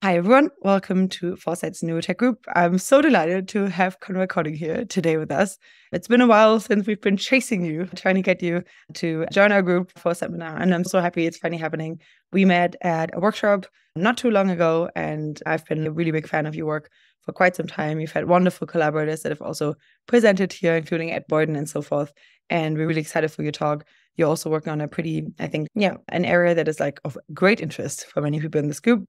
Hi, everyone. Welcome to Foresight's Neurotech Group. I'm so delighted to have Konrad Kording here today with us. It's been a while since we've been chasing you, trying to get you to join our group for a seminar. And I'm so happy it's finally happening. We met at a workshop not too long ago, and I've been a really big fan of your work for quite some time. You've had wonderful collaborators that have also presented here, including Ed Boyden and so forth. And we're really excited for your talk. You're also working on a pretty, I think, yeah, an area that is like of great interest for many people in this group.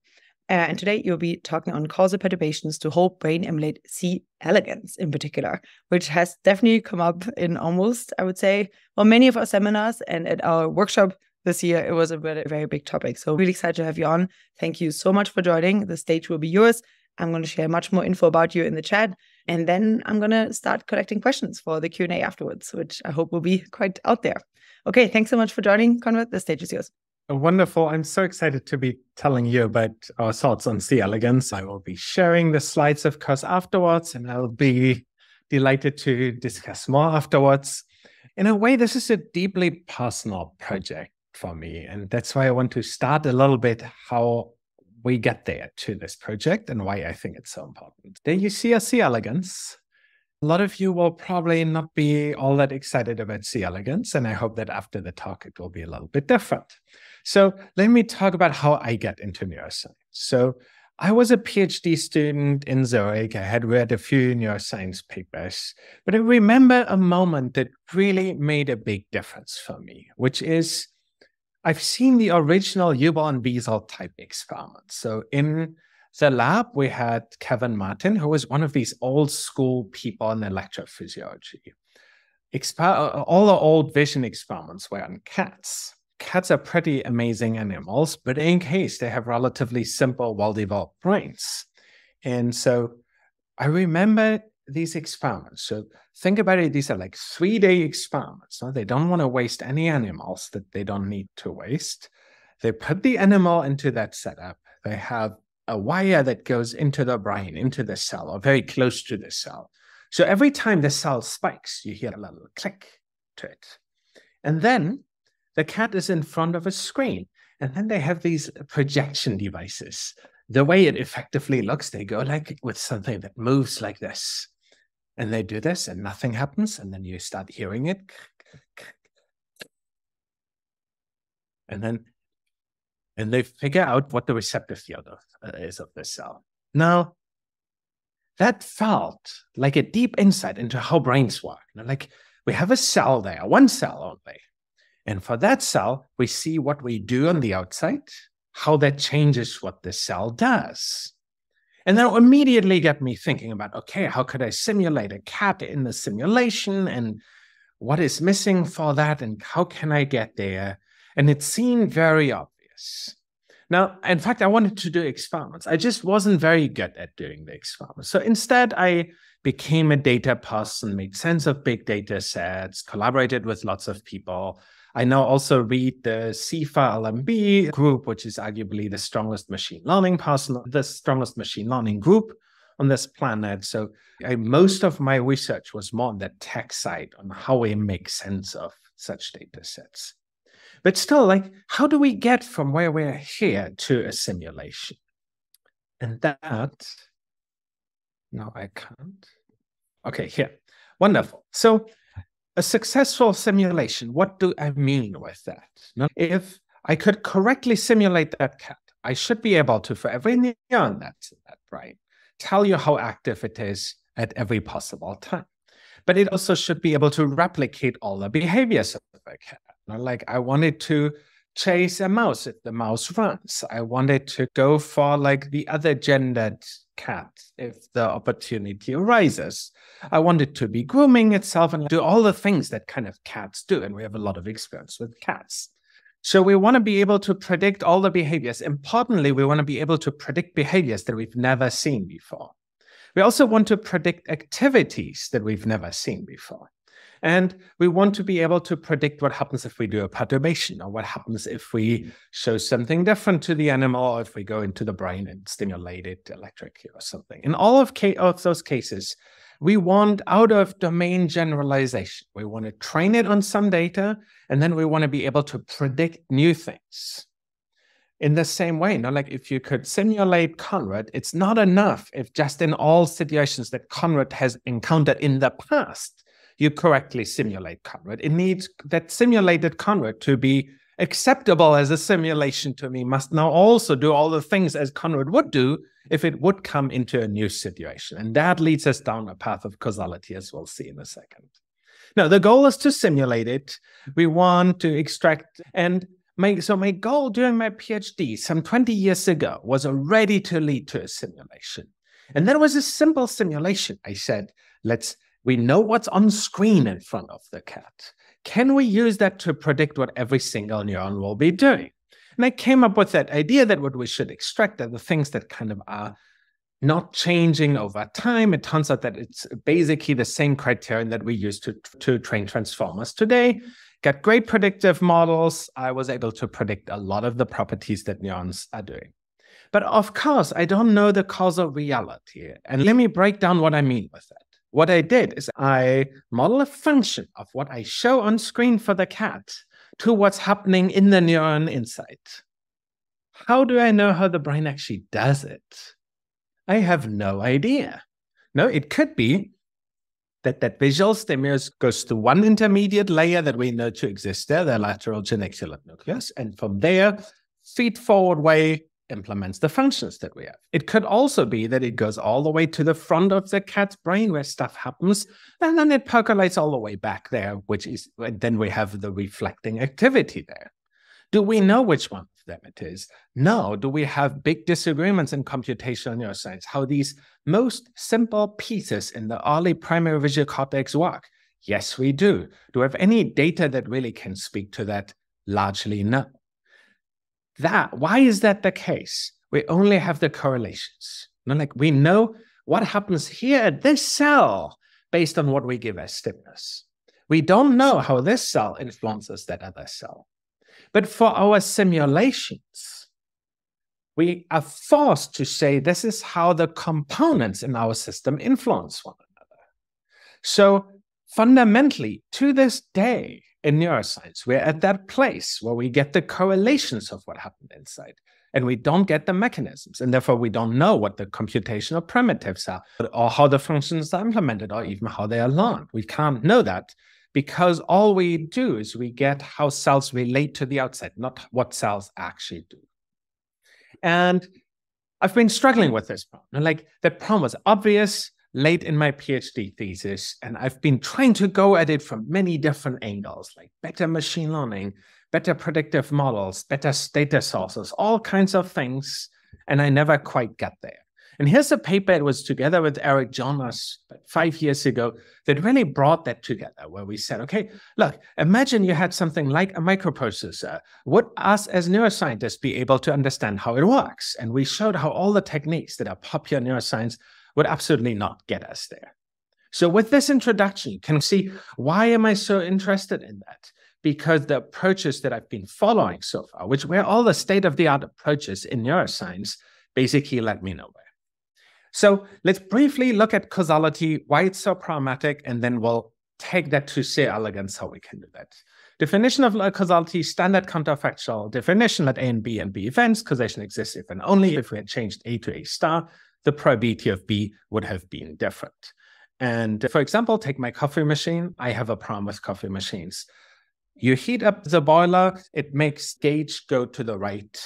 Uh, and today you'll be talking on causal perturbations to whole brain emulate C. elegans in particular, which has definitely come up in almost, I would say, well, many of our seminars and at our workshop this year, it was a very, very big topic. So really excited to have you on. Thank you so much for joining. The stage will be yours. I'm going to share much more info about you in the chat. And then I'm going to start collecting questions for the Q&A afterwards, which I hope will be quite out there. Okay, thanks so much for joining, Konrad. The stage is yours. Wonderful. I'm so excited to be telling you about our thoughts on C. elegans. I will be sharing the slides, of course, afterwards, and I'll be delighted to discuss more afterwards. In a way, this is a deeply personal project for me. And that's why I want to start a little bit how we get there to this project and why I think it's so important. There you see a C. elegans. A lot of you will probably not be all that excited about C. elegans, and I hope that after the talk it will be a little bit different. So let me talk about how I get into neuroscience. So I was a PhD student in Zurich. I had read a few neuroscience papers, but I remember a moment that really made a big difference for me, which is I've seen the original and Wiesel type experiments. So in the lab, we had Kevin Martin, who was one of these old school people in electrophysiology. Exper- all the old vision experiments were on cats cats are pretty amazing animals, but in case they have relatively simple, well developed brains. And so I remember these experiments. So think about it, these are like three day experiments. They don't want to waste any animals that they don't need to waste. They put the animal into that setup. They have a wire that goes into the brain, into the cell, or very close to the cell. So every time the cell spikes, you hear a little click to it. And then the cat is in front of a screen. And then they have these projection devices. The way it effectively looks, they go like with something that moves like this. And they do this and nothing happens. And then you start hearing it. And then and they figure out what the receptive field of, uh, is of the cell. Now, that felt like a deep insight into how brains work. Like we have a cell there, one cell only. And for that cell, we see what we do on the outside, how that changes what the cell does. And that immediately get me thinking about okay, how could I simulate a cat in the simulation? And what is missing for that? And how can I get there? And it seemed very obvious. Now, in fact, I wanted to do experiments. I just wasn't very good at doing the experiments. So instead, I became a data person, made sense of big data sets, collaborated with lots of people, I now also read the CIFAR LMB group, which is arguably the strongest machine learning person, the strongest machine learning group on this planet. So I, most of my research was more on the tech side on how we make sense of such data sets. But still, like, how do we get from where we're here to a simulation? And that, no, I can't. Okay, here. Wonderful. So a successful simulation, what do I mean with that? If I could correctly simulate that cat, I should be able to, for every neuron that's in that brain, tell you how active it is at every possible time. But it also should be able to replicate all the behaviors of a cat. like I wanted to chase a mouse if the mouse runs. I wanted to go for like the other gendered cat if the opportunity arises. I want it to be grooming itself and do all the things that kind of cats do. And we have a lot of experience with cats. So we want to be able to predict all the behaviors. Importantly, we want to be able to predict behaviors that we've never seen before. We also want to predict activities that we've never seen before. And we want to be able to predict what happens if we do a perturbation or what happens if we hmm. show something different to the animal or if we go into the brain and stimulate it electrically or something. In all of, of those cases, we want out of domain generalization. We want to train it on some data, and then we want to be able to predict new things. in the same way, you know, like if you could simulate Konrad, it's not enough if just in all situations that Konrad has encountered in the past, you correctly simulate Konrad. It needs that simulated Konrad to be acceptable as a simulation to me must now also do all the things as Konrad would do if it would come into a new situation. And that leads us down a path of causality, as we'll see in a second. Now, the goal is to simulate it. We want to extract and my, so my goal during my PhD some 20 years ago was already to lead to a simulation. And that was a simple simulation. I said, let's we know what's on screen in front of the cat. Can we use that to predict what every single neuron will be doing? And I came up with that idea that what we should extract are the things that kind of are not changing over time. It turns out that it's basically the same criterion that we use to, to train transformers today. Get great predictive models. I was able to predict a lot of the properties that neurons are doing. But of course, I don't know the causal reality. And let me break down what I mean with that. What I did is I model a function of what I show on screen for the cat to what's happening in the neuron inside. How do I know how the brain actually does it? I have no idea. No, it could be that that visual stimulus goes to one intermediate layer that we know to exist there, the lateral geniculate nucleus, and from there, feed forward way implements the functions that we have. It could also be that it goes all the way to the front of the cat's brain where stuff happens, and then it percolates all the way back there, which is then we have the reflecting activity there. Do we know which one of them it is? No. Do we have big disagreements in computational neuroscience? How these most simple pieces in the early primary visual cortex work? Yes, we do. Do we have any data that really can speak to that? Largely no that. Why is that the case? We only have the correlations. Know, like we know what happens here at this cell based on what we give as stimulus. We don't know how this cell influences that other cell. But for our simulations we are forced to say this is how the components in our system influence one another. So fundamentally to this day in neuroscience. We're at that place where we get the correlations of what happened inside and we don't get the mechanisms. And therefore, we don't know what the computational primitives are or how the functions are implemented or even how they are learned. We can't know that because all we do is we get how cells relate to the outside, not what cells actually do. And I've been struggling with this problem. Like the problem was obvious late in my PhD thesis, and I've been trying to go at it from many different angles, like better machine learning, better predictive models, better data sources, all kinds of things, and I never quite got there. And here's a paper that was together with Eric Jonas five years ago that really brought that together, where we said, okay, look, imagine you had something like a microprocessor. Would us as neuroscientists be able to understand how it works? And we showed how all the techniques that are popular in neuroscience would absolutely not get us there. So with this introduction, you can see why am I so interested in that? Because the approaches that I've been following so far, which were all the state-of-the-art approaches in neuroscience, basically led me nowhere. So let's briefly look at causality, why it's so problematic, and then we'll take that to C elegans how we can do that. Definition of causality, standard counterfactual definition, let A and B and B events, causation exists if and only if we had changed A to A star, the probability of B would have been different. And for example, take my coffee machine. I have a problem with coffee machines. You heat up the boiler, it makes gauge go to the right.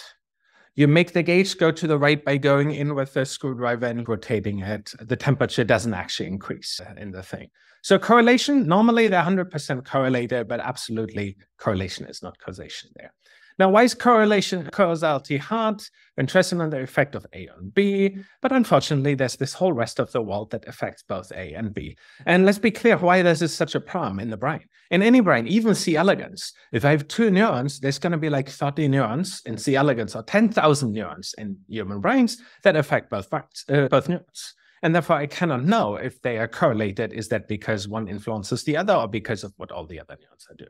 You make the gauge go to the right by going in with a screwdriver and rotating it. The temperature doesn't actually increase in the thing. So correlation, normally they're 100% correlated, but absolutely correlation is not causation there. Now, why is correlation causality hard? Interested in the effect of A on B, but unfortunately, there's this whole rest of the world that affects both A and B. And let's be clear why this is such a problem in the brain. In any brain, even C. elegans, if I have two neurons, there's going to be like 30 neurons in C. elegans or 10,000 neurons in human brains that affect both, uh, both neurons. And therefore, I cannot know if they are correlated. Is that because one influences the other or because of what all the other neurons are doing?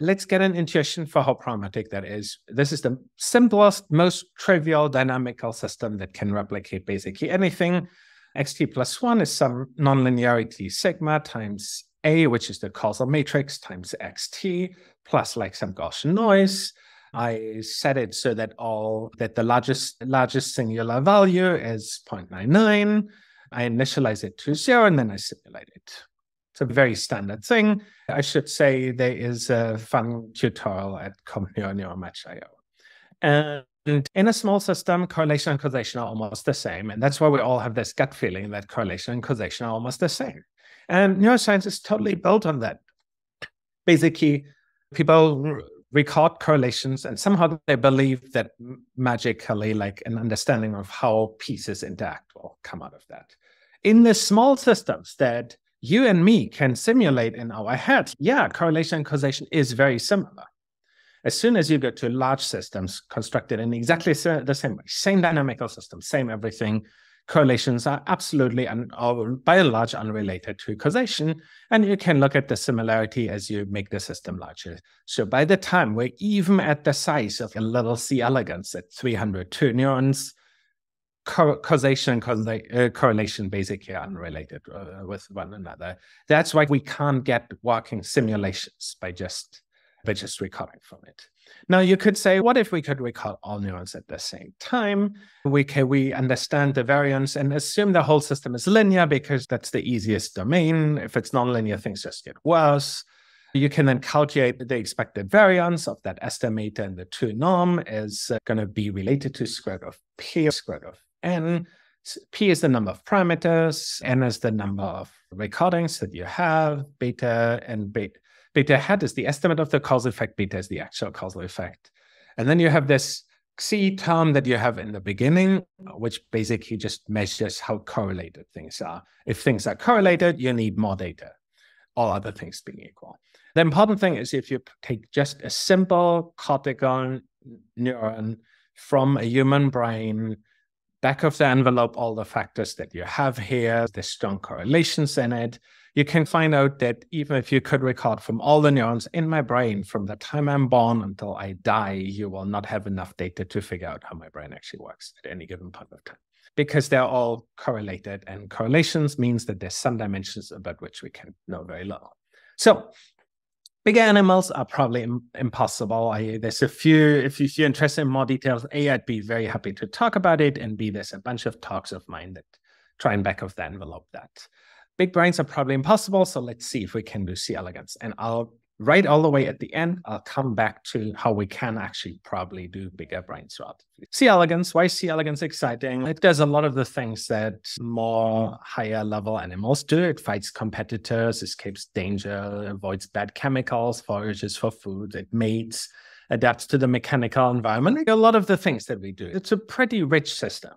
Let's get an intuition for how problematic that is. This is the simplest, most trivial dynamical system that can replicate basically anything. xt plus one is some nonlinearity sigma times a, which is the causal matrix, times xt, plus like some Gaussian noise. I set it so that all that the largest largest singular value is 0.99. I initialize it to zero and then I simulate it. It's a very standard thing. I should say there is a fun tutorial at CompNeuro And in a small system, correlation and causation are almost the same. And that's why we all have this gut feeling that correlation and causation are almost the same. And neuroscience is totally built on that. Basically, people record correlations and somehow they believe that magically, like an understanding of how pieces interact will come out of that. In the small systems that you and me can simulate in our heads, yeah, correlation and causation is very similar. As soon as you go to large systems constructed in exactly the same way, same dynamical system, same everything, correlations are absolutely and by and large unrelated to causation. And you can look at the similarity as you make the system larger. So by the time we're even at the size of a little C elegans at 302 neurons, causation and uh, correlation basically unrelated uh, with one another. That's why we can't get working simulations by just by just recording from it. Now you could say, what if we could record all neurons at the same time? We can we understand the variance and assume the whole system is linear because that's the easiest domain. If it's nonlinear, things just get worse. You can then calculate the expected variance of that estimator and the two norm is uh, going to be related to square root of p square root of n. P is the number of parameters, N is the number of recordings that you have, beta and beta. Beta hat is the estimate of the causal effect, beta is the actual causal effect. And then you have this C term that you have in the beginning, which basically just measures how correlated things are. If things are correlated, you need more data, all other things being equal. The important thing is if you take just a simple cortical neuron from a human brain back of the envelope all the factors that you have here, the strong correlations in it. You can find out that even if you could record from all the neurons in my brain from the time I'm born until I die, you will not have enough data to figure out how my brain actually works at any given point of time because they're all correlated and correlations means that there's some dimensions about which we can know very little. So Bigger animals are probably Im- impossible. I, there's a few, if you're interested in more details, A, I'd be very happy to talk about it. And B, there's a bunch of talks of mine that try and back of the envelope that. Big brains are probably impossible. So let's see if we can do C elegans. And I'll right all the way at the end, I'll come back to how we can actually probably do bigger brains relatively. C elegans, why is C elegans exciting? It does a lot of the things that more higher level animals do. It fights competitors, escapes danger, avoids bad chemicals, forages for food, it mates, adapts to the mechanical environment. A lot of the things that we do. It's a pretty rich system.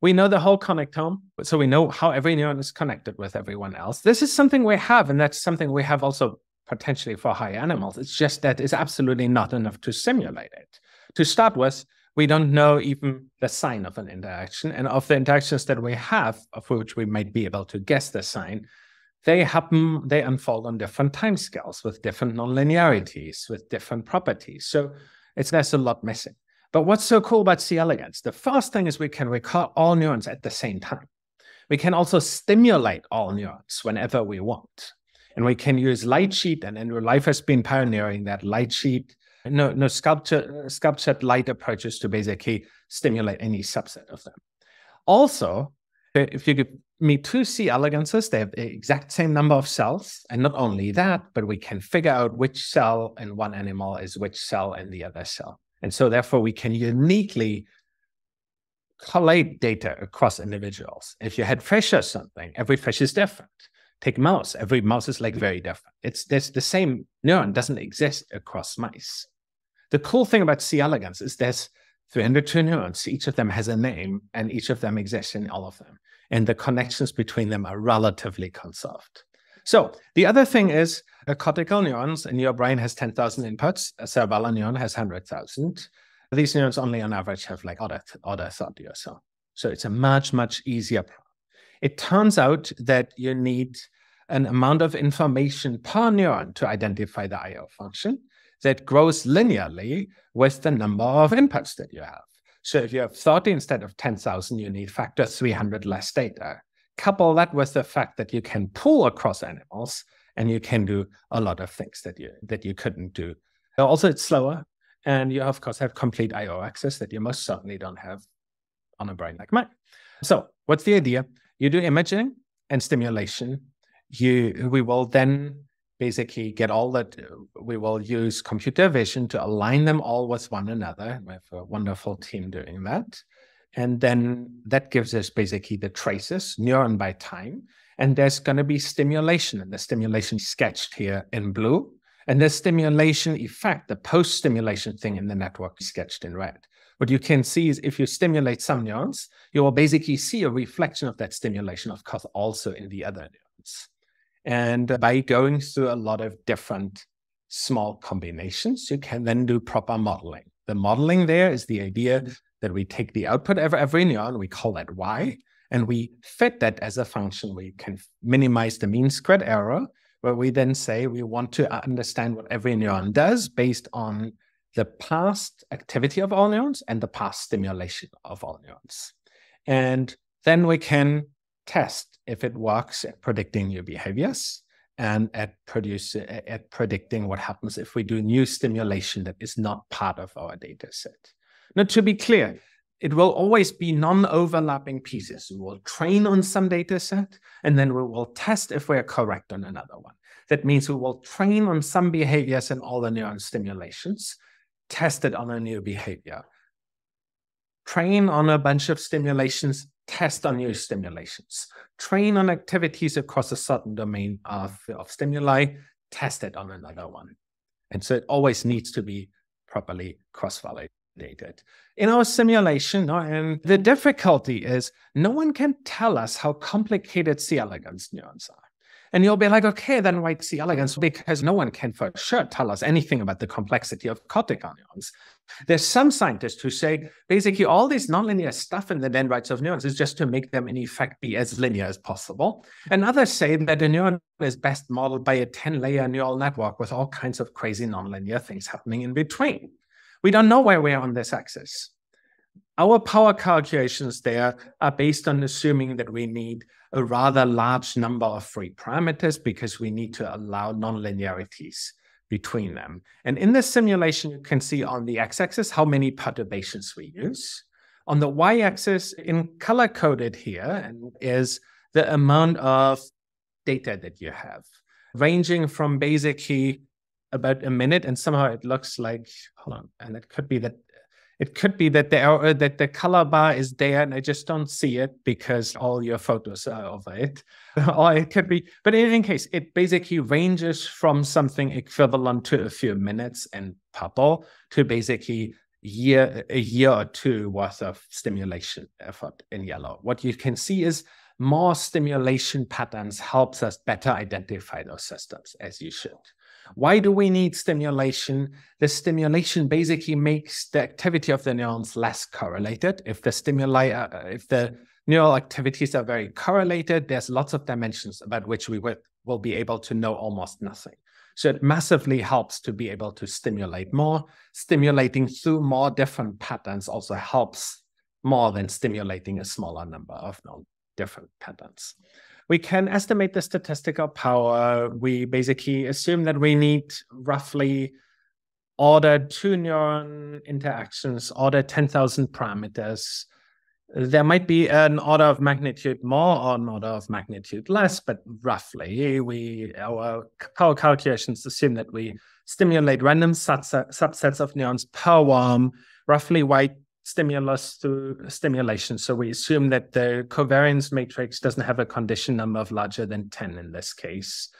We know the whole connectome, so we know how every neuron is connected with everyone else. This is something we have, and that's something we have also potentially for high hmm. animals. It's just that it's absolutely not enough to simulate it. To start with, we don't know even the sign of an interaction. And of the interactions that we have, of which we might be able to guess the sign, they happen, they unfold on different timescales with different nonlinearities, with different properties. So it's there's a lot missing. But what's so cool about C elegans? The first thing is we can record all neurons at the same time. We can also stimulate all neurons whenever we want. And we can use light sheet, and Andrew Leifer has been pioneering that light sheet, no, no sculpture, sculptured light approaches to basically stimulate any subset of them. Also, if you give me two C elegances, they have the exact same number of cells. And not only that, but we can figure out which cell in one animal is which cell in the other cell. And so therefore we can uniquely collate data across individuals. If you had fish or something, every fish is different. Take mouse. Every mouse is like mm-hmm. very different. It's there's the same neuron doesn't exist across mice. The cool thing about C. elegans is there's 302 neurons. Each of them has a name, and each of them exists in all of them. And the connections between them are relatively conserved. So the other thing is a cortical neurons in your brain has 10,000 inputs. A cerebellar neuron has 100,000. These neurons only on average have like order, order 30 or so. So it's a much, much easier problem. It turns out that you need an amount of information per neuron to identify the IO function that grows linearly with the number of inputs that you have. So if you have 30 instead of 10,000, you need factor 300 less data. Couple that with the fact that you can pull across animals and you can do a lot of things that you that you couldn't do. Also, it's slower And you, of course, have complete I/O access that you most certainly don't have on a brain like mine. So, what's the idea? You do imaging and stimulation. You, we will then basically get all that. We will use computer vision to align them all with one another. We have a wonderful team doing that. And then that gives us basically the traces, neuron by time. And there's going to be stimulation, and the stimulation sketched here in blue. And the stimulation effect, the post stimulation thing in the network, sketched in red. What you can see is if you stimulate some neurons, you will basically see a reflection of that stimulation, of course, also in the other neurons. And by going through a lot of different small combinations, you can then do proper modeling. The modeling there is the idea that we take the output of every neuron, we call that y, and we fit that as a function. We can minimize the mean squared error, where we then say we want to understand what every neuron does based on the past activity of all neurons and the past stimulation of all neurons. And then we can test if it works at predicting new behaviors and at produce at predicting what happens if we do new stimulation that is not part of our data set. Now, to be clear, it will always be non-overlapping pieces. We will train on some data set, and then we will test if we're correct on another one. That means we will train on some behaviors in all the neuron stimulations, test it on a new behavior. Train on a bunch of stimulations, test on new stimulations. Train on activities across a certain domain of, of stimuli, test it on another one. And so it always needs to be properly cross-validated in our simulation. Uh, and the difficulty is no one can tell us how complicated C. elegans neurons are. And you'll be like, okay, then why C. elegans? Because no one can for sure tell us anything about the complexity of cortical neurons. There's some scientists who say basically all this nonlinear stuff in the dendrites of neurons is just to make them in effect be as linear as possible. And others say that a neuron is best modeled by a 10 layer neural network with all kinds of crazy nonlinear things happening in between. We don't know where we are on this axis. Our power calculations there are based on assuming that we need a rather large number of free parameters because we need to allow nonlinearities between them. And in this simulation, you can see on the x-axis how many perturbations we use. On the y-axis, in color coded here, is the amount of data that you have, ranging from basically about a minute, and somehow it looks like hold on, and it could be that it could be that the uh, that the color bar is there and I just don't see it because all your photos are over it. or it could be, but in any case, it basically ranges from something equivalent to a few minutes in purple to basically year a year or two worth of stimulation effort in yellow. What you can see is more stimulation patterns helps us better identify those systems as you should. Why do we need stimulation? The stimulation basically makes the activity of the neurons less correlated. If the stimuli, uh, uh, if the neural activities are very correlated, there's lots of dimensions about which we will, will be able to know almost nothing. So it massively helps to be able to stimulate more. Stimulating through more different patterns also helps more than stimulating a smaller number of different patterns we can estimate the statistical power. We basically assume that we need roughly order two neuron interactions, order 10,000 parameters. There might be an order of magnitude more or an order of magnitude less, but roughly we our power calculations assume that we stimulate random subsets of neurons per worm, roughly white stimulus through stimulation. So we assume that the covariance matrix doesn't have a condition number of larger than 10 in this case.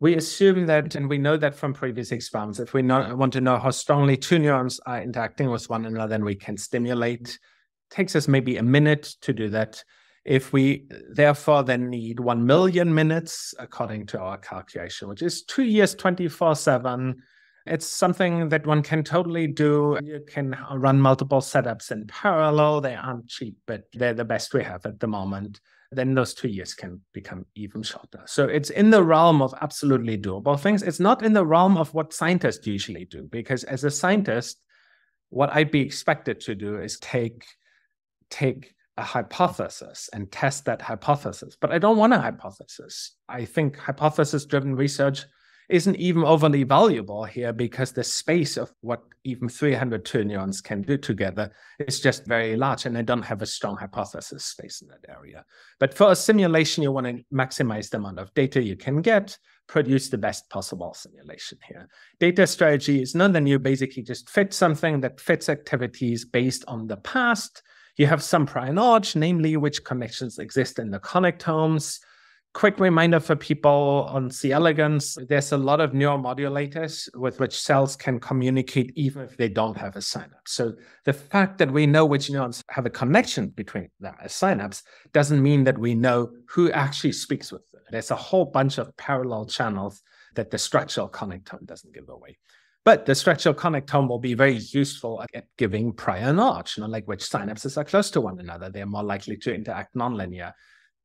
We assume that, and we know that from previous experiments, if we want to know how strongly two neurons are interacting with one another, then we can stimulate. It takes us maybe a minute to do that. If we therefore then need 1 million minutes, according to our calculation, which is two years, 24 7, it's something that one can totally do. You can run multiple setups in parallel. They aren't cheap, but they're the best we have at the moment. Then those two years can become even shorter. So it's in the realm of absolutely doable things. It's not in the realm of what scientists usually do, because as a scientist, what I'd be expected to do is take take a hypothesis and test that hypothesis. But I don't want a hypothesis. I think hypothesis driven research isn't even overly valuable here because the space of what even 302 neurons can do together is just very large and I don't have a strong hypothesis space in that area. But for a simulation, you want to maximize the amount of data you can get, produce the best possible simulation here. Data strategy is not that you basically just fit something that fits activities based on the past. You have some prior knowledge, namely which connections exist in the connectomes, quick reminder for people on C. elegans there's a lot of neuromodulators with which cells can communicate even if they don't have a synapse. So the fact that we know which neurons have a connection between them as synapse doesn't mean that we know who actually speaks with them. There's a whole bunch of parallel channels that the structural connectome doesn't give away. But the structural connectome will be very useful at giving prior knowledge, you know, like which synapses are close to one another. They're more likely to interact nonlinear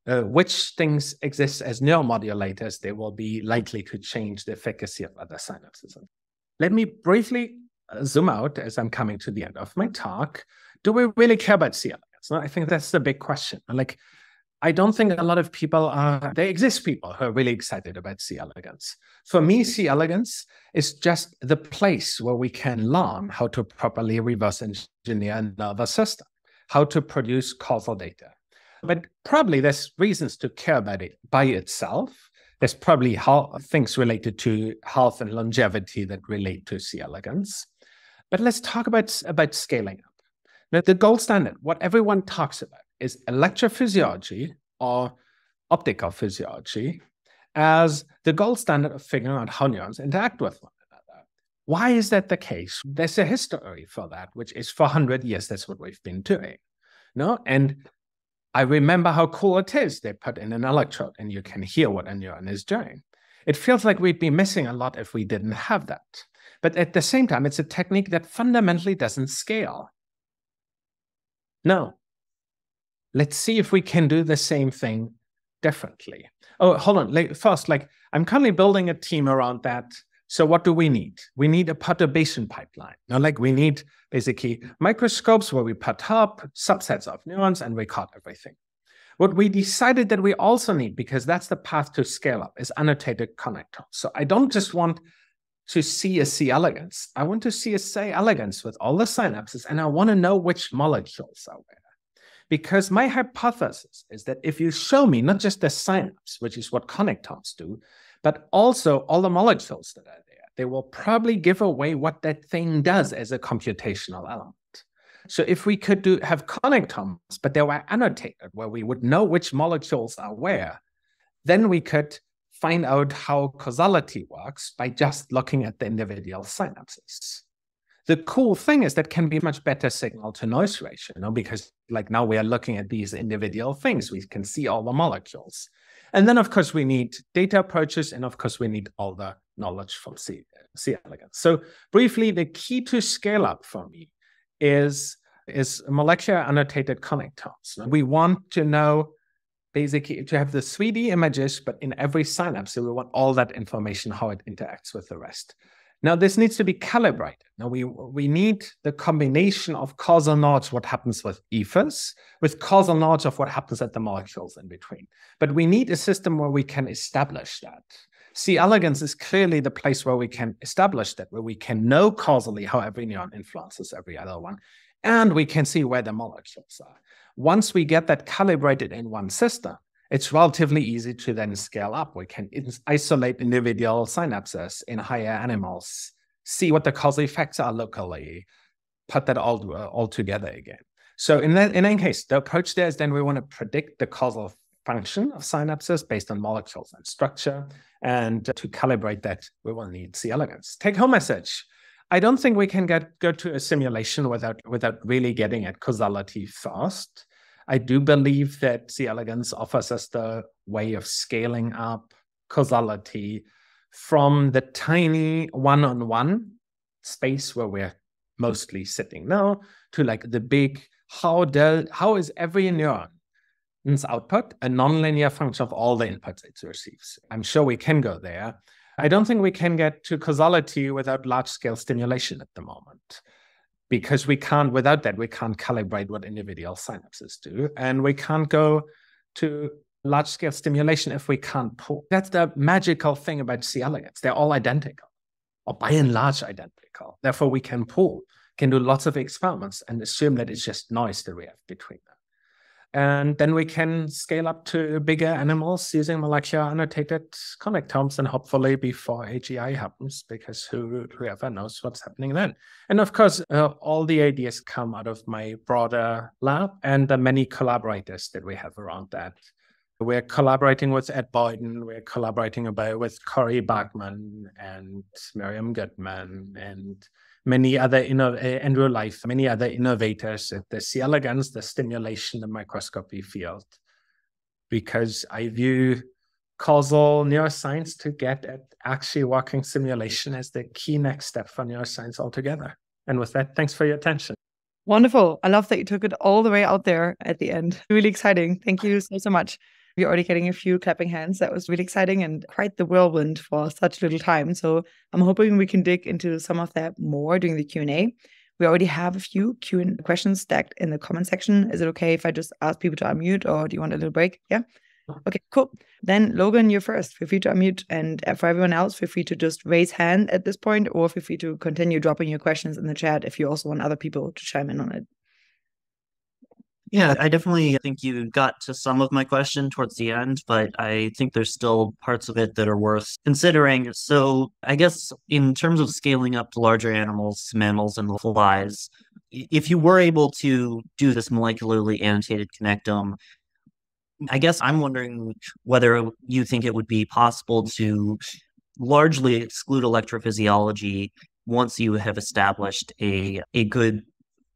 uh, which things exist as neuromodulators, they will be likely to change the efficacy of other synapses. Let me briefly uh, zoom out as I'm coming to the end of my talk. Do we really care about C. elegans? No, I think that's the big question. Like, I don't think a lot of people are, there exist people who are really excited about C. elegans. For me, C. elegans is just the place where we can learn how to properly reverse engineer a nervous system, how to produce causal data, but probably there's reasons to care about it by itself. There's probably things related to health and longevity that relate to C. elegans. But let's talk about, about scaling up. Now, the gold standard, what everyone talks about, is electrophysiology or optical physiology as the gold standard of figuring out how neurons interact with one another. Why is that the case? There's a history for that, which is 400 years. That's what we've been doing. No, and I remember how cool it is. They put in an electrode and you can hear what a neuron is doing. It feels like we'd be missing a lot if we didn't have that. But at the same time, it's a technique that fundamentally doesn't scale. No. Let's see if we can do the same thing differently. Oh, hold on. First, like I'm currently building a team around that so what do we need? We need a perturbation pipeline. Now, like we need basically microscopes where we perturb subsets of neurons and record everything. What we decided that we also need, because that's the path to scale up, is annotated connectome. So I don't just want to see a C. elegans. I want to see a C. elegans with all the synapses, and I want to know which molecules are where. Because my hypothesis is that if you show me not just the synapse, which is what connectomes do, but also all the molecules that are there. They will probably give away what that thing does as a computational element. So if we could do have connectomes, but they were annotated where we would know which molecules are where, then we could find out how causality works by just looking at the individual synapses. The cool thing is that can be much better signal to noise ratio, you know, because like now we are looking at these individual things. We can see all the molecules. And then, of course, we need data approaches, and of course, we need all the knowledge from C, C elegans. So briefly, the key to scale up for me is, is molecular annotated connectomes. We want to know basically to have the 3D images, but in every synapse, so we want all that information, how it interacts with the rest. Now, this needs to be calibrated. Now, we, we need the combination of causal knowledge, what happens with ethers, with causal knowledge of what happens at the molecules in between. But we need a system where we can establish that. C. elegans is clearly the place where we can establish that, where we can know causally how every neuron influences every other one, and we can see where the molecules are. Once we get that calibrated in one system, it's relatively easy to then scale up. We can isolate individual synapses in higher animals, see what the causal effects are locally, put that all, all together again. So in that in any case, the approach there is then we want to predict the causal function of synapses based on molecules and structure. And to calibrate that, we will need C. elegans. Take home message. I don't think we can get go to a simulation without without really getting at causality first. I do believe that C. elegans offers us the way of scaling up causality from the tiny one on one space where we're mostly sitting now to like the big how del- how is every neuron's output a nonlinear function of all the inputs it receives. I'm sure we can go there. I don't think we can get to causality without large scale stimulation at the moment because we can't without that we can't calibrate what individual synapses do and we can't go to large scale stimulation if we can't pull. That's the magical thing about C. elegans. They're all identical, or by and large identical. Therefore, we can pull, can do lots of experiments and assume that it's just noise that we have between. And then we can scale up to bigger animals using molecular annotated connectomes and hopefully before AGI happens, because who, whoever knows what's happening then. And of course, uh, all the ideas come out of my broader lab and the many collaborators that we have around that. We're collaborating with Ed Boyden, we're collaborating about, with Cori Bargmann and Miriam Goodman and many other inno- uh, Andrew Leifer, many other innovators at the C. elegans, the stimulation and microscopy field, because I view causal neuroscience to get at actually working simulation as the key next step for neuroscience altogether. And with that, thanks for your attention. Wonderful. I love that you took it all the way out there at the end. Really exciting. Thank you so, so much. We're already getting a few clapping hands. That was really exciting and quite the whirlwind for such little time. So I'm hoping we can dig into some of that more during the Q&A. We already have a few Q and questions stacked in the comment section. Is it okay if I just ask people to unmute or do you want a little break? Yeah. Okay, cool. Then Logan, you're first. Feel free to unmute. And for everyone else, feel free to just raise hand at this point or feel free to continue dropping your questions in the chat if you also want other people to chime in on it. Yeah, I definitely think you got to some of my question towards the end, but I think there's still parts of it that are worth considering. So, I guess in terms of scaling up to larger animals, mammals, and flies, if you were able to do this molecularly annotated connectome, I guess I'm wondering whether you think it would be possible to largely exclude electrophysiology once you have established a, a good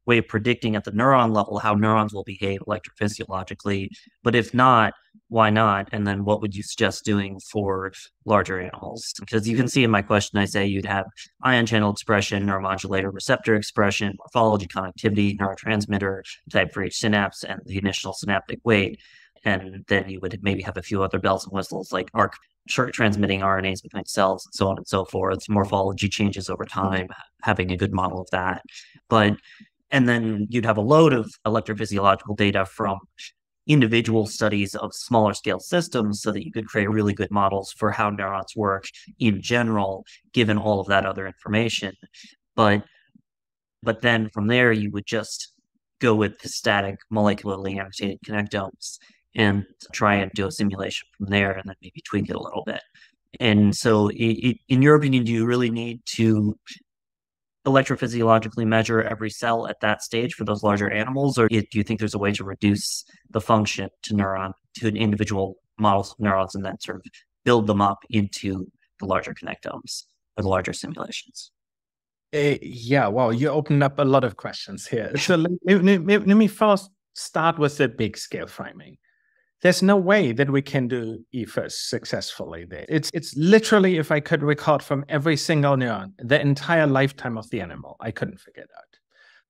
way of predicting at the neuron level how neurons will behave electrophysiologically. But if not, why not? And then what would you suggest doing for larger animals? Because you can see in my question, I say you'd have ion channel expression, neuromodulator receptor expression, morphology, connectivity, neurotransmitter type for each synapse, and the initial synaptic weight. And then you would maybe have a few other bells and whistles like ARC short transmitting RNAs between cells and so on and so forth. Morphology changes over time, having a good model of that. But and then you'd have a load of electrophysiological data from individual studies of smaller scale systems so that you could create really good models for how neurons work in general, given all of that other information. But but then from there you would just go with the static molecularly annotated connectomes and try and do a simulation from there and then maybe tweak it a little bit. And so, it, it, in your opinion, do you really need to electrophysiologically measure every cell at that stage for those larger animals, or do you think there's a way to reduce the function to neuron to an individual models of neurons and then sort of build them up into the larger connectomes or the larger simulations? Uh, yeah, well, you opened up a lot of questions here. So let, let, let me first start with the big scale framing there's no way that we can do ephys successfully there. It's it's literally if I could record from every single neuron the entire lifetime of the animal, I couldn't figure it out.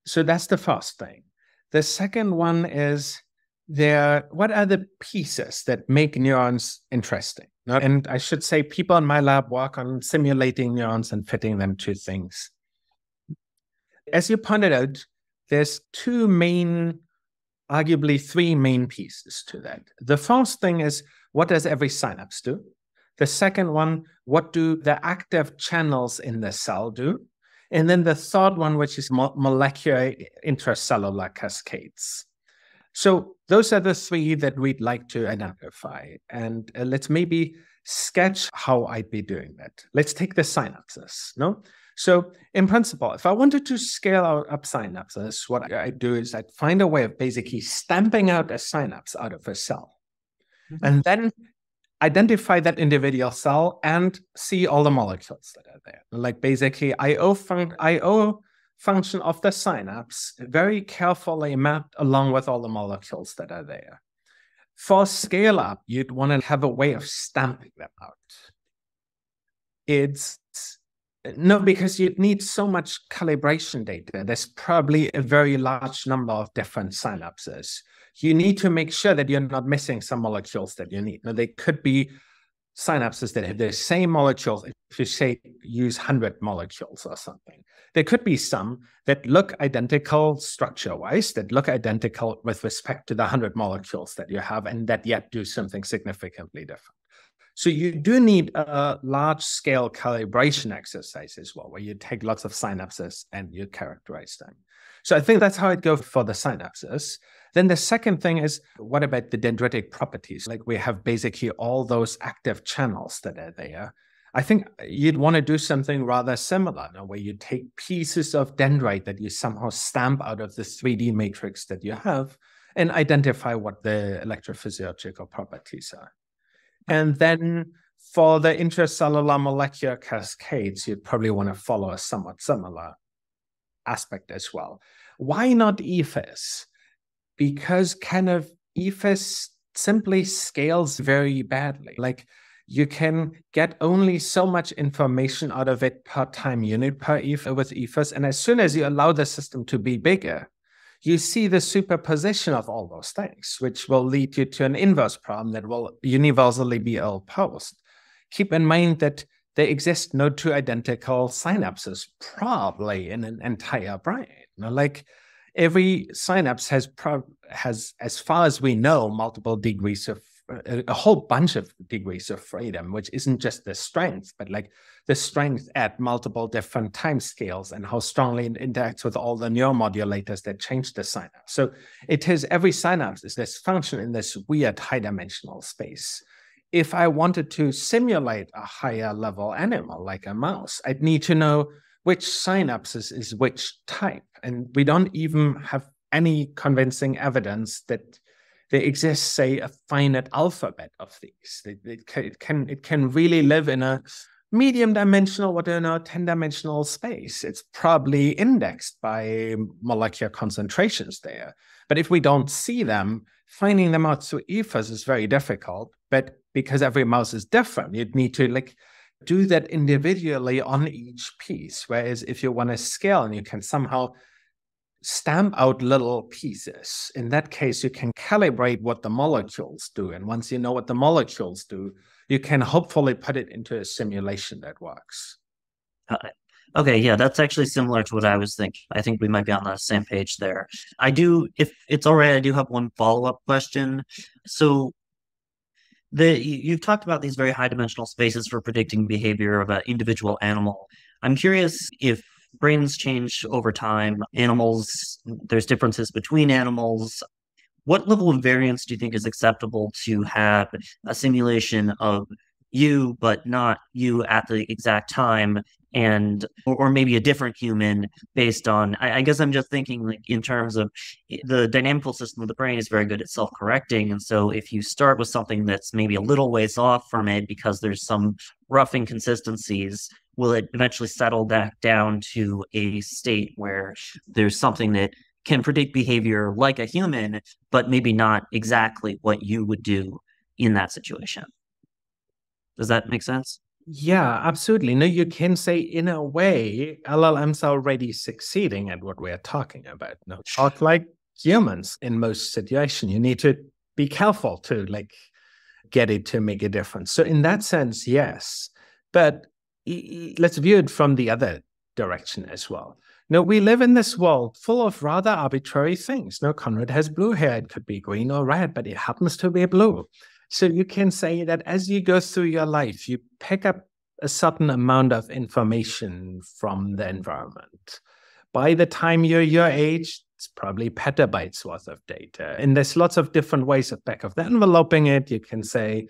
So that's the first thing. The second one is there what are the pieces that make neurons interesting? And I should say people in my lab work on simulating neurons and fitting them to things. As you pointed out, there's two main arguably three main pieces to that. The first thing is what does every synapse do? The second one, what do the active channels in the cell do? And then the third one, which is mo- molecular intracellular cascades. So those are the three that we'd like to identify. And uh, let's maybe sketch how I'd be doing that. Let's take the synapses. No, so in principle, if I wanted to scale out up synapses, what I do is I'd find a way of basically stamping out a synapse out of a cell. Mm-hmm. And then identify that individual cell and see all the molecules that are there. Like basically IO, fun- IO function of the synapse very carefully mapped along with all the molecules that are there. For scale up, you'd want to have a way of stamping them out. It's no, because you need so much calibration data. There's probably a very large number of different synapses. You need to make sure that you're not missing some molecules that you need. Now, they could be synapses that have the same molecules, if you say use 100 molecules or something, there could be some that look identical structure wise, that look identical with respect to the 100 molecules that you have, and that yet do something significantly different. So you do need a large scale calibration exercise as well, where you take lots of synapses and you characterize them. So I think that's how it goes for the synapses. Then the second thing is what about the dendritic properties? Like we have basically all those active channels that are there. I think you'd want to do something rather similar, you know, where you take pieces of dendrite that you somehow stamp out of the 3D matrix that you have and identify what the electrophysiological properties are. And then for the intracellular molecular cascades, you'd probably want to follow a somewhat similar aspect as well. Why not ephys? Because kind of ephys simply scales very badly. Like you can get only so much information out of it per time unit per ETH with ephys. And as soon as you allow the system to be bigger, you see the superposition of all those things, which will lead you to an inverse problem that will universally be ill posed. Keep in mind that there exist no two identical synapses probably in an entire brain. You know, like every synapse has has, as far as we know, multiple degrees of a, whole bunch of degrees of freedom, which isn't just the strength, but like the strength at multiple different time scales and how strongly it interacts with all the neuromodulators that change the synapse. So it is every synapse is this function in this weird high dimensional space. If I wanted to simulate a higher level animal like a mouse, I'd need to know which synapses is which type. And we don't even have any convincing evidence that there exists, say, a finite alphabet of these. It, it, can, it, can, it can really live in a medium dimensional, what in a 10 dimensional space. It's probably indexed by molecular concentrations there. But if we don't see them, finding them out through ephys is very difficult. But because every mouse is different, you'd need to like do that individually on each piece. Whereas if you want to scale and you can somehow stamp out little pieces. In that case, you can calibrate what the molecules do. And once you know what the molecules do, you can hopefully put it into a simulation that works. Okay, yeah, that's actually similar to what I was thinking. I think we might be on the same page there. I do, if it's all right, I do have one follow up question. So, the you've talked about these very high dimensional spaces for predicting behavior of an individual animal. I'm curious if brains change over time. Animals, there's differences between animals. What level of variance do you think is acceptable to have a simulation of you, but not you at the exact time, and or, or maybe a different human based on? I, I, guess I'm just thinking like in terms of eh, the dynamical system of the brain is very good at self-correcting, and so if you start with something that's maybe a little ways off from it because there's some rough inconsistencies, will it eventually settle back down to a state where there's something that can predict behavior like a human, but maybe not exactly what you would do in that situation? Does that make sense? Yeah, absolutely. No, you can say in a way, LLMs are already succeeding at what we're talking about. No, talk like humans in most situations. You need to be careful to like get it to make a difference. So in that sense, yes. But let's view it from the other direction as well. Now, we live in this world full of rather arbitrary things. Now, Konrad has blue hair. It could be green or red, but it happens to be blue. So you can say that as you go through your life, you pick up a certain amount of information from the environment. By the time you're your age, it's probably petabytes worth of data. And there's lots of different ways of back of the enveloping it. You can say,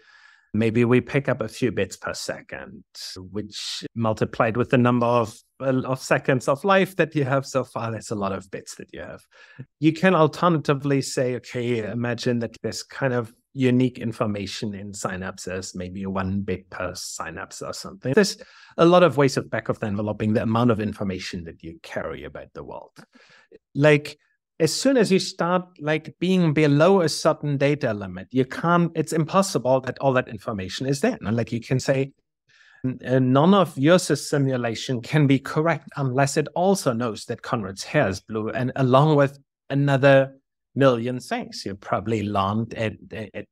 maybe we pick up a few bits per second, which multiplied with the number of uh, of seconds of life that you have so far, that's a lot of bits that you have. You can alternatively say, okay, imagine that there's kind of unique information in synapses, maybe one bit per synapse or something. There's a lot of ways of back of the enveloping the amount of information that you carry about the world. Like as soon as you start like being below a certain data limit, you can't, it's impossible that all that information is there. And like you can say, uh, none of your simulation can be correct unless it also knows that Konrad's hair is blue, and along with another million things you probably learned at, at,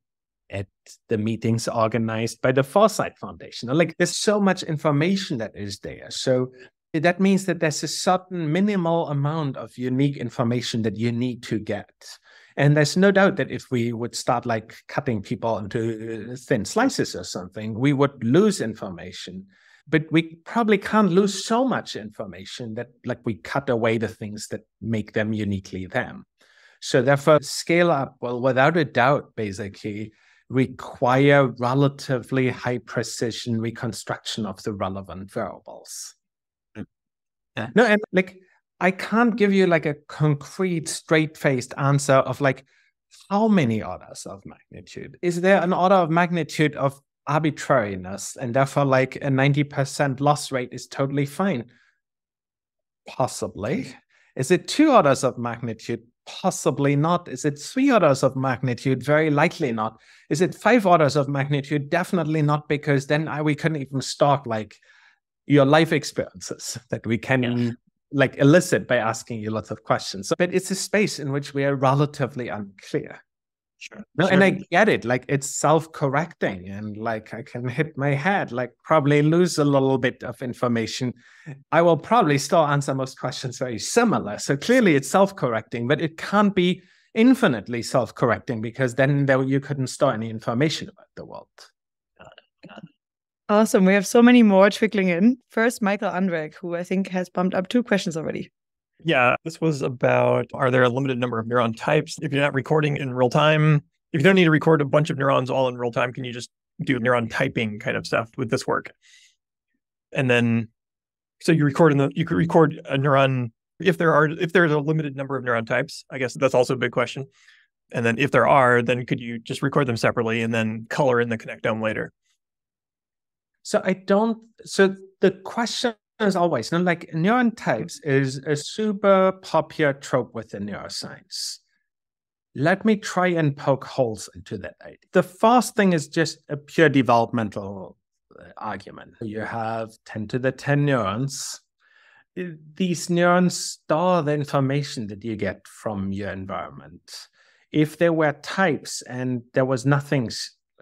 at the meetings organized by the Foresight Foundation. Like there's so much information that is there. So Eh, that means that there's a certain minimal amount of unique information that you need to get. And there's no doubt that if we would start like cutting people into uh, thin slices or something, we would lose information. But we probably can't lose so much information that like we cut away the things that make them uniquely them. So therefore, scale up, well, without a doubt, basically require relatively high precision reconstruction of the relevant variables. Yeah. No, and like I can't give you like a concrete, straight faced answer of like how many orders of magnitude. Is there an order of magnitude of arbitrariness and therefore like a 90% loss rate is totally fine? Possibly. Is it two orders of magnitude? Possibly not. Is it three orders of magnitude? Very likely not. Is it five orders of magnitude? Definitely not, because then I, we couldn't even stalk like your life experiences that we can yeah. like elicit by asking you lots of questions. But it's a space in which we are relatively unclear. Sure. No, sure. and I get it. Like it's self-correcting, and like I can hit my head, like probably lose a little bit of information. I will probably still answer most questions very similar. So clearly, it's self-correcting, but it can't be infinitely self-correcting because then there, you couldn't store any information about the world. Got it. Got it. Awesome. We have so many more trickling in. First, Michael Andregg, who I think has bumped up two questions already. Yeah, this was about are there a limited number of neuron types? If you're not recording in real time, if you don't need to record a bunch of neurons all in real time, can you just do neuron typing kind of stuff with this work? And then, so you record in the you could record a neuron if there are if there's a limited number of neuron types. I guess that's also a big question. And then if there are, then could you just record them separately and then color in the connectome later? So I don't. So the question as always, you know, like neuron types is a super popular trope within neuroscience. Let me try and poke holes into that idea. The first thing is just a pure developmental uh, argument. You have 10 to the 10 neurons. These neurons store the information that you get from your environment. If there were types and there was nothing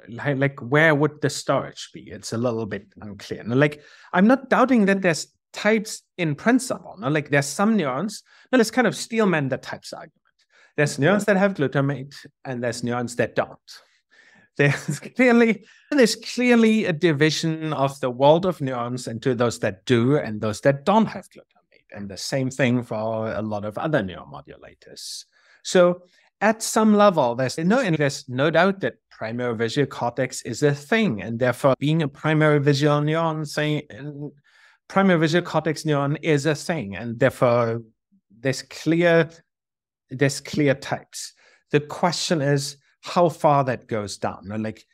like, where would the storage be? It's a little bit unclear. Now, like I'm not doubting that there's types in principle. Now, like there's some neurons. Now let's kind of steelman the types argument. There's neurons that have glutamate, and there's neurons that don't. There's clearly there's clearly a division of the world of neurons into those that do and those that don't have glutamate, and the same thing for a lot of other neuromodulators. So at some level, there's no there's no doubt that primary visual cortex is a thing, and therefore being a primary visual neuron, saying primary visual cortex neuron is a thing, and therefore there's clear there's clear types. The question is how far that goes down. Like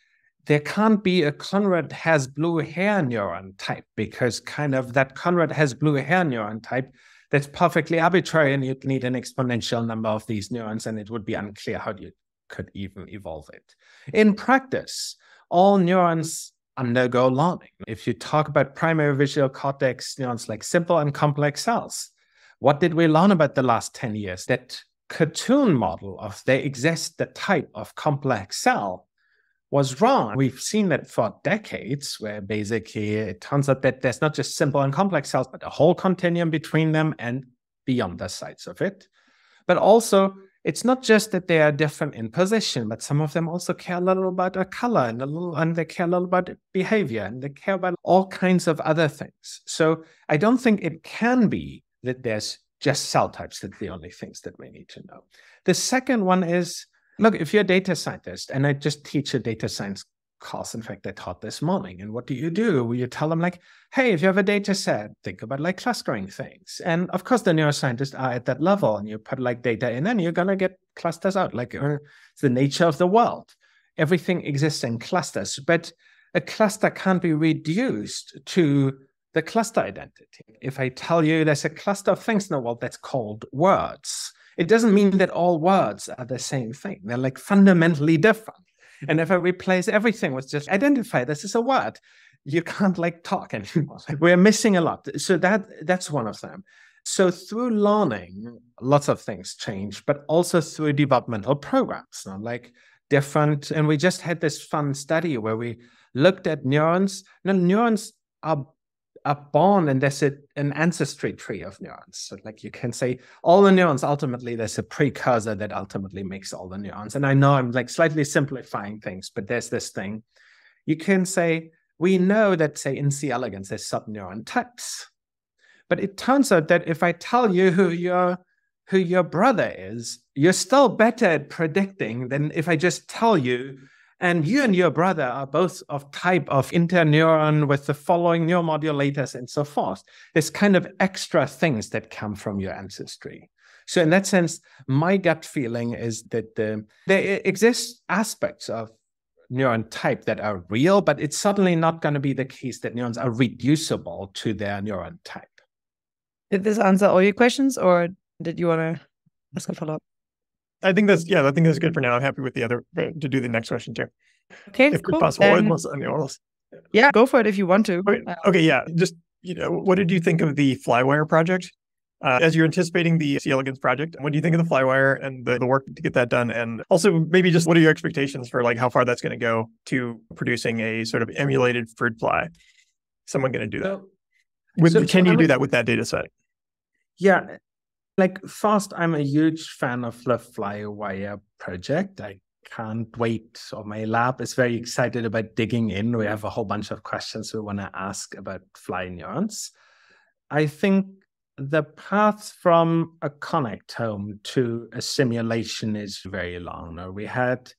there can't be a Konrad has blue hair neuron type because kind of that Konrad has blue hair neuron type that's perfectly arbitrary and you'd need an exponential number of these neurons and it would be unclear how you could even evolve it. In practice, all neurons undergo learning. If you talk about primary visual cortex neurons like simple and complex cells, what did we learn about the last 10 years? That cartoon model of they exist the type of complex cell was wrong. We've seen that for decades, where basically it turns out that there's not just simple and complex cells, but a whole continuum between them and beyond the sides of it. But also, it's not just that they are different in position, but some of them also care a little about a color and a little, and they care a little about behavior and they care about all kinds of other things. So I don't think it can be that there's just cell types that the only things that we need to know. The second one is look, if you're a data scientist, and I just teach a data science course, in fact, I taught this morning. And what do you do? You tell them, like, hey, if you have a data set, think about like clustering things. And of course, the neuroscientists are at that level, and you put like data in, and you're going to get clusters out. Like, uh, it's the nature of the world. Everything exists in clusters, but a cluster can't be reduced to the cluster identity. If I tell you there's a cluster of things in the world that's called words, it doesn't mean that all words are the same thing. They're like fundamentally different. And if I replace everything with just identify this is a word, you can't like talk anymore. We're missing a lot. So that that's one of them. So through learning, lots of things change, but also through developmental programs. Like different. And we just had this fun study where we looked at neurons. Now, neurons are are born and there's a, an ancestry tree of neurons. So like you can say all the neurons ultimately there's a precursor that ultimately makes all the neurons. And I know I'm like slightly simplifying things, but there's this thing. You can say we know that say in C. elegans there's subneuron types. But it turns out that if I tell you who your who your brother is, you're still better at predicting than if I just tell you and you and your brother are both of type of interneuron with the following neuromodulators and so forth. There's kind of extra things that come from your ancestry. So in that sense, my gut feeling is that the, there exists aspects of neuron type that are real, but it's certainly not going to be the case that neurons are reducible to their neuron type. Did this answer all your questions, or did you want to ask a follow up? I think that's yeah, I think that's good for now. I'm happy with the other to do the next question too. Okay, if cool. possible. Then, yeah, go for it if you want to. Okay, okay, yeah. Just you know, what did you think of the Flywire project? Uh, as you're anticipating the C. elegans project, what do you think of the Flywire and the, the work to get that done? And also, maybe just what are your expectations for like how far that's going to go to producing a sort of emulated fruit fly? Someone going to do that? With, so, can so you do that with that data set? Yeah, like first, I'm a huge fan of the Flywire project. I can't wait. or my lab is very excited about digging in. We have a whole bunch of questions we want to ask about fly neurons. I think the path from a connectome to a simulation is very long. Now, we had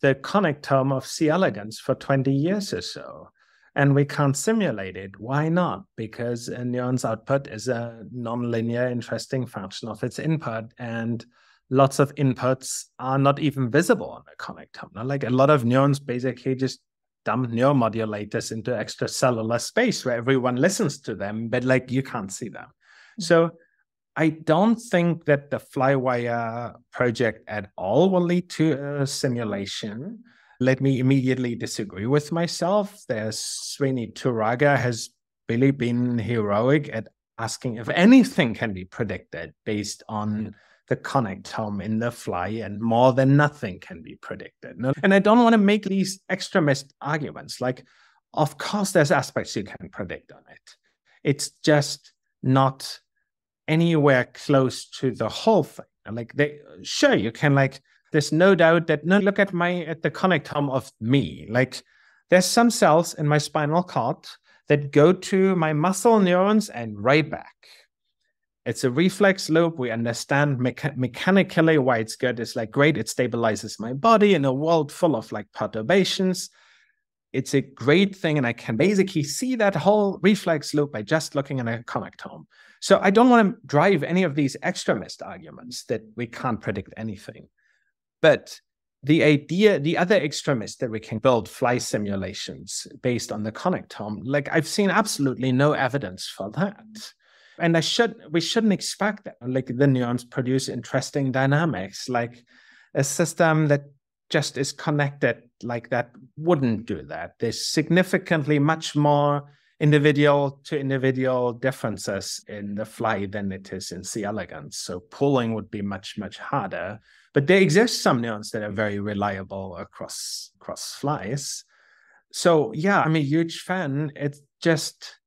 the connectome of C. elegans for 20 years or so and we can't simulate it. Why not? Because a neuron's output is a nonlinear interesting function of its input, and lots of inputs are not even visible on the connectome. Like a lot of neurons basically just dump neuromodulators into extracellular space where everyone listens to them, but like you can't see them. Mm-hmm. So I don't think that the Flywire project at all will lead to a simulation let me immediately disagree with myself. There's Srini Turaga has really been heroic at asking if anything can be predicted based on hmm. the connectome in the fly, and more than nothing can be predicted. And I don't want to make these extremist arguments. Like, of course, there's aspects you can predict on it. It's just not anywhere close to the whole thing. Like, they sure you can like there's no doubt that no look at my at the connectome of me. Like there's some cells in my spinal cord that go to my muscle neurons and right back. It's a reflex loop. We understand mecha- mechanically why it's good. It's like great it stabilizes my body in a world full of like perturbations. It's a great thing and i can basically see that whole reflex loop by just looking at a connectome so i don't want to drive any of these extremist arguments that we can't predict anything but the idea, the other extreme is that we can build fly simulations based on the connectome. Like I've seen absolutely no evidence for that. And I should we shouldn't expect that. Like the neurons produce interesting dynamics. Like a system that just is connected like that wouldn't do that. There's significantly much more individual to individual differences in the fly than it is in C. elegans. So pooling would be much, much harder. But there exist some neurons that are very reliable across across flies. So yeah, I'm a huge fan. It's just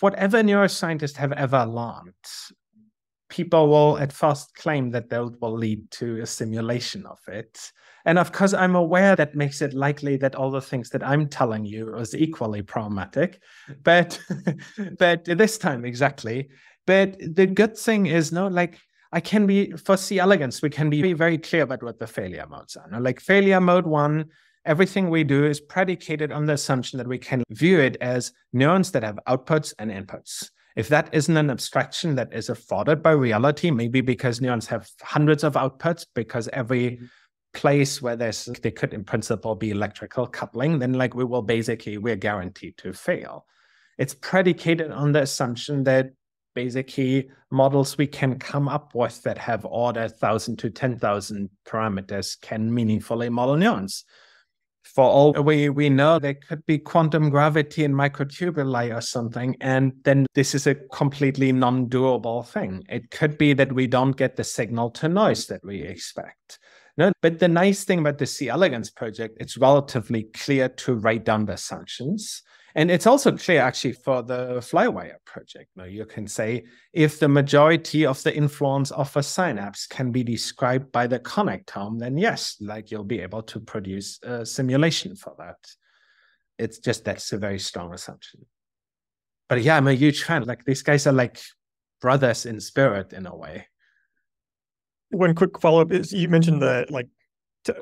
whatever neuroscientists have ever learned, people will at first claim that they will lead to a simulation of it. And of course, I'm aware that makes it likely that all the things that I'm telling you is equally problematic. But but this time exactly. But the good thing is no, like I can be for C. elegans, we can be very clear about what the failure modes are. Now, like failure mode one, everything we do is predicated on the assumption that we can view it as neurons that have outputs and inputs. If that isn't an abstraction that is afforded by reality, maybe because neurons have hundreds of outputs, because every mm-hmm. place where there's there could in principle be electrical coupling, then like we will basically we're guaranteed to fail. It's predicated on the assumption that basically models we can come up with that have order 1000 to 10,000 parameters can meaningfully model neurons for all we we know there could be quantum gravity in microtubuli or something and then this is a completely non-doable thing it could be that we don't get the signal to noise that we expect No, but the nice thing about the C. elegans project, it's relatively clear to write down the assumptions. And it's also clear actually for the Flywire project. Now you can say if the majority of the influence of a synapse can be described by the connectome, then yes, like you'll be able to produce a simulation for that. It's just that's a very strong assumption. But yeah, I'm a huge fan. Like these guys are like brothers in spirit in a way. One quick follow up is you mentioned the like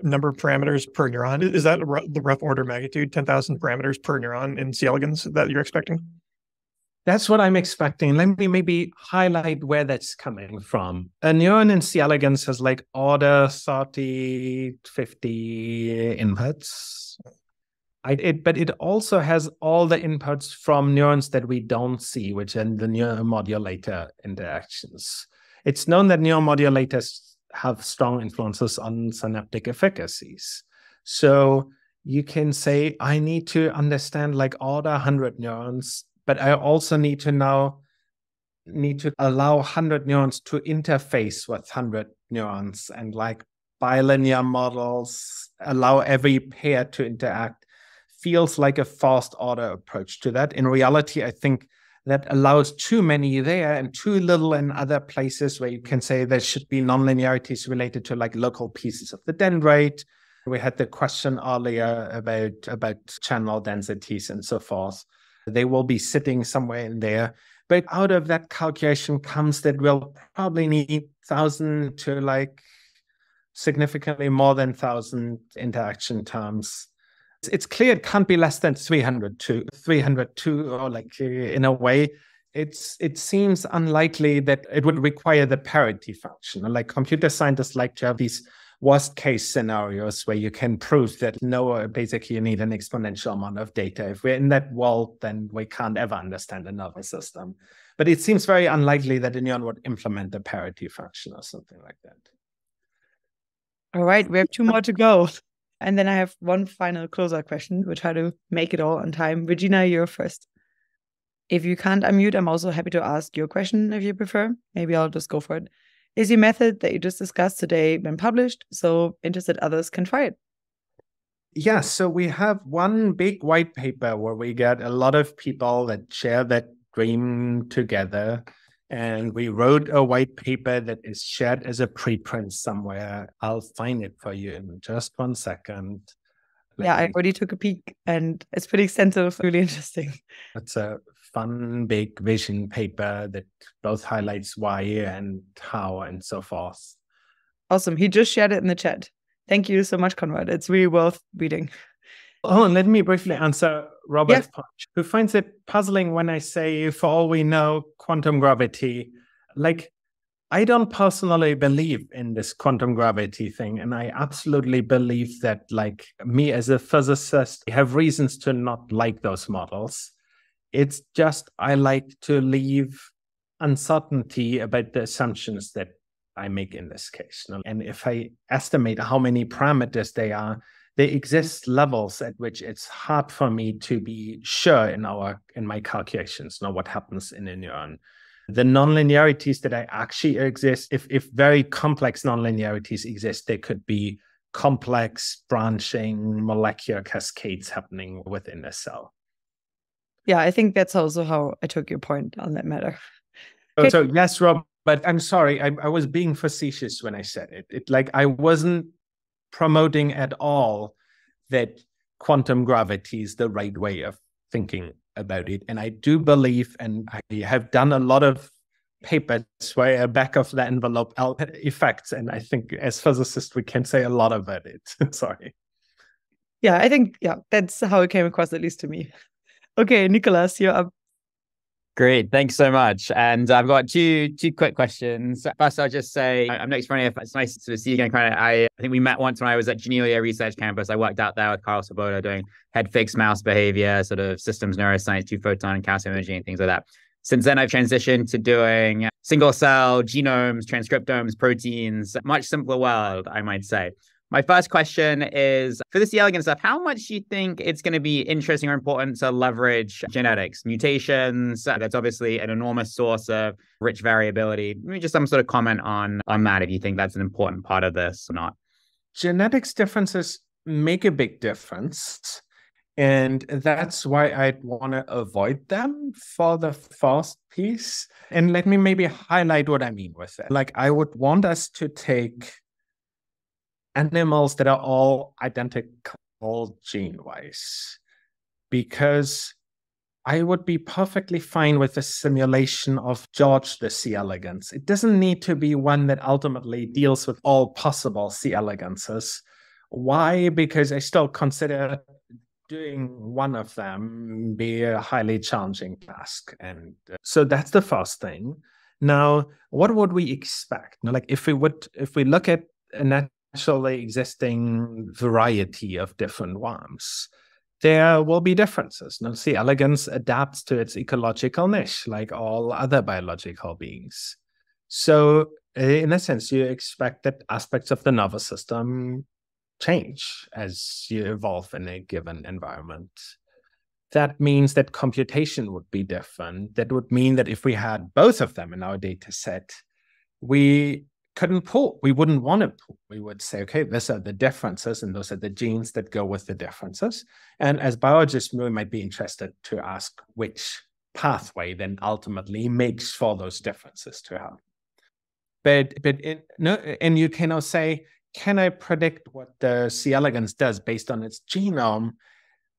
number of parameters per neuron. Is that the rough order magnitude, 10,000 parameters per neuron in C. elegans that you're expecting? That's what I'm expecting. Let me maybe highlight where that's coming from. A neuron in C. elegans has like order 30, 50 inputs. I, it, but it also has all the inputs from neurons that we don't see, which are the neuromodulator interactions. It's known that neuromodulators have strong influences on synaptic efficacies. So you can say, I need to understand like all the 100 neurons, but I also need to now need to allow 100 neurons to interface with 100 neurons and like bilinear models allow every pair to interact feels like a fast order approach to that. In reality, I think that allows too many there and too little in other places where you can say there should be nonlinearities related to like local pieces of the dendrite. We had the question earlier about about channel densities and so forth. They will be sitting somewhere in there. But out of that calculation comes that we'll probably need thousand to like significantly more than thousand interaction terms it's clear it can't be less than 302 302 or like uh, in a way. It's it seems unlikely that it would require the parity function like computer scientists like to have these worst case scenarios where you can prove that no basically you need an exponential amount of data. If we're in that world then we can't ever understand another system. But it seems very unlikely that a would implement the parity function or something like that. All right we have two more to go and then I have one final closer question. We'll try to make it all on time. Regina, you're first. If you can't unmute, I'm also happy to ask your question if you prefer. Maybe I'll just go for it. Is your method that you just discussed today been published so interested others can try it? Yeah, so we have one big white paper where we get a lot of people that share that dream together and we wrote a white paper that is shared as a preprint somewhere. I'll find it for you in just one second. Let yeah, me... I already took a peek and it's pretty extensive, really interesting. It's a fun, big vision paper that both highlights why and how and so forth. Awesome. He just shared it in the chat. Thank you so much, Konrad. It's really worth reading. Oh, and let me briefly answer Robert yeah. who finds it puzzling when I say, for all we know, quantum gravity. Like, I don't personally believe in this quantum gravity thing. And I absolutely believe that, like, me as a physicist, I have reasons to not like those models. It's just I like to leave uncertainty about the assumptions that I make in this case. And if I estimate how many parameters they are, there exist levels at which it's hard for me to be sure in our in my calculations know what happens in a neuron. The nonlinearities that I actually exist if if very complex nonlinearities exist they could be complex branching molecular cascades happening within a cell. Yeah i think that's also how i took your point on that matter. Oh, so, so yes rob but i'm sorry I, I was being facetious when i said it. It like i wasn't promoting at all that quantum gravity is the right way of thinking about it. And I do believe, and I have done a lot of papers where back of the envelope effects. And I think as physicists, we can say a lot about it. Sorry. Yeah, I think, yeah, that's how it came across, at least to me. Okay, Nicholas, you're up. Great, thanks so much. And I've got two two quick questions. First, I'll just say I'm next running. It's nice to see you again. Kind I, I think we met once when I was at Janelia Research Campus. I worked out there with Karel Svoboda doing head fixed mouse behavior, sort of systems neuroscience, two photon and calcium imaging, things like that. Since then, I've transitioned to doing single cell genomes, transcriptomes, proteins, much simpler world, I might say. My first question is for the C. elegans stuff, how much do you think it's going to be interesting or important to leverage genetics, mutations? Uh, that's obviously an enormous source of rich variability. Maybe just some sort of comment on, on that if you think that's an important part of this or not. genetics differences make a big difference. And that's why I'd want to avoid them for the first piece. And let me maybe highlight what I mean with it. Like, I would want us to take animals that are all identical gene wise, because I would be perfectly fine with a simulation of George the C. elegans. It doesn't need to be one that ultimately deals with all possible C. elegances. Why? Because I still consider doing one of them be a highly challenging task. And uh, so that's the first thing. Now, what would we expect? Like if we would, if we look at a naturally existing variety of different worms, there will be differences. Now, C. elegans adapts to its ecological niche, like all other biological beings. So, in a sense, you expect that aspects of the nervous system change as you evolve in a given environment. That means that computation would be different. That would mean that if we had both of them in our data set, we couldn't pull. We wouldn't want to pull. We would say, okay, these are the differences, and those are the genes that go with the differences. And as biologists, we might be interested to ask which pathway then ultimately makes for those differences to happen. But but in, no, and you cannot say can I predict what the C. elegans does based on its genome?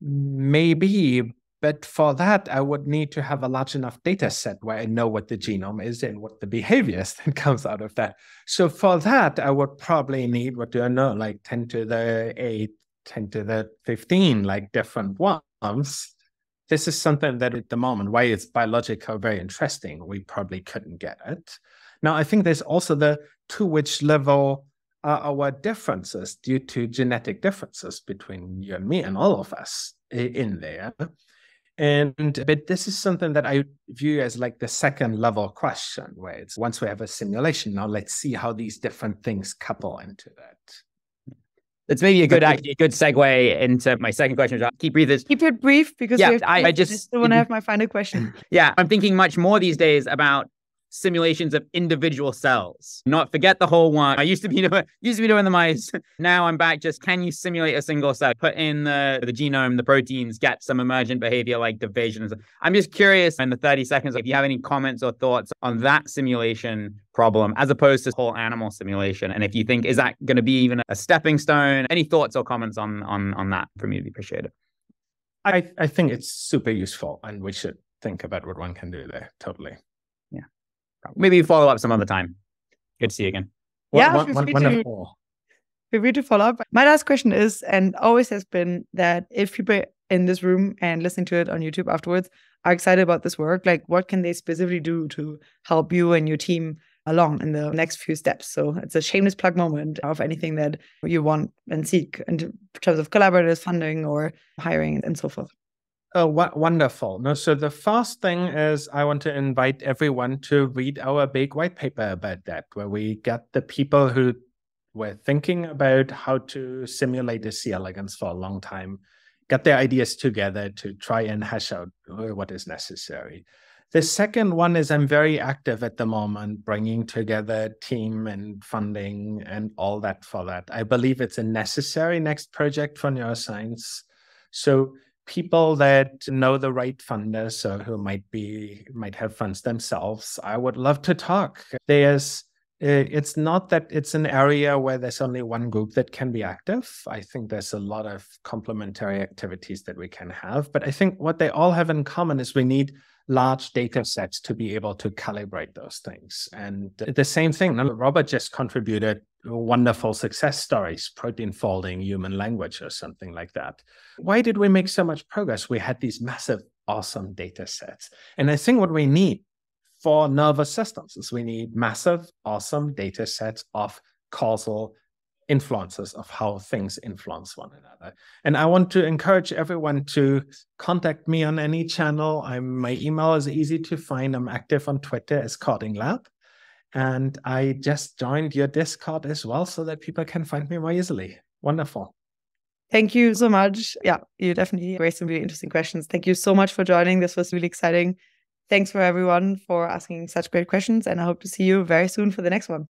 Maybe, but for that, I would need to have a large enough data set where I know what the genome is and what the behavior is that comes out of that. So for that, I would probably need, what do I know, like 10 to the 8, 10 to the 15, like different ones. This is something that at the moment, why it's biological very interesting, we probably couldn't get it. Now, I think there's also the to which level are our differences due to genetic differences between you and me and all of us in there. And but this is something that I view as like the second level question, where it's once we have a simulation, now let's see how these different things couple into that. That's maybe a good actually a good segue into my second question. Keep brief. Keep it brief because yeah, I, I just, just want to have my final question. Yeah, I'm thinking much more these days about simulations of individual cells. Not forget the whole one. I used to be doing, used to be doing the mice. now I'm back. Just can you simulate a single cell? Put in the the genome, the proteins, get some emergent behavior like division. I'm just curious in the 30 seconds if you have any comments or thoughts on that simulation problem as opposed to whole animal simulation, and if you think is that going to be even a stepping stone? Any thoughts or comments on on on that for me to be appreciated. I I think it's super useful, and we should think about what one can do there. Totally. Maybe follow up some other time. Good to see you again. Yeah, one, one, wonderful. Feel free to follow up. My last question is, and always has been, that if people in this room and listening to it on YouTube afterwards are excited about this work, like what can they specifically do to help you and your team along in the next few steps? So it's a shameless plug moment of anything that you want and seek in terms of collaborators, funding, or hiring, and so forth. Oh, wonderful. No, so the first thing is I want to invite everyone to read our big white paper about that, where we get the people who were thinking about how to simulate a C. elegans for a long time, get their ideas together to try and hash out what is necessary. The second one is I'm very active at the moment, bringing together team and funding and all that for that. I believe it's a necessary next project for neuroscience. So people that know the right funders or who might be might have funds themselves i would love to talk. There's eh, it's not that it's an area where there's only one group that can be active. I think there's a lot of complementary activities that we can have but i think what they all have in common is we need large data sets to be able to calibrate those things. And the same thing, Robert just contributed wonderful success stories, protein folding, human language, or something like that. Why did we make so much progress? We had these massive, awesome data sets. And I think what we need for nervous systems is we need massive, awesome data sets of causal influences of how things influence one another. And I want to encourage everyone to contact me on any channel. I'm, my email is easy to find. I'm active on Twitter as Kording Lab. And I just joined your Discord as well so that people can find me more easily. Wonderful. Thank you so much. Yeah, you definitely raised some really interesting questions. Thank you so much for joining. This was really exciting. Thanks for everyone for asking such great questions. And I hope to see you very soon for the next one.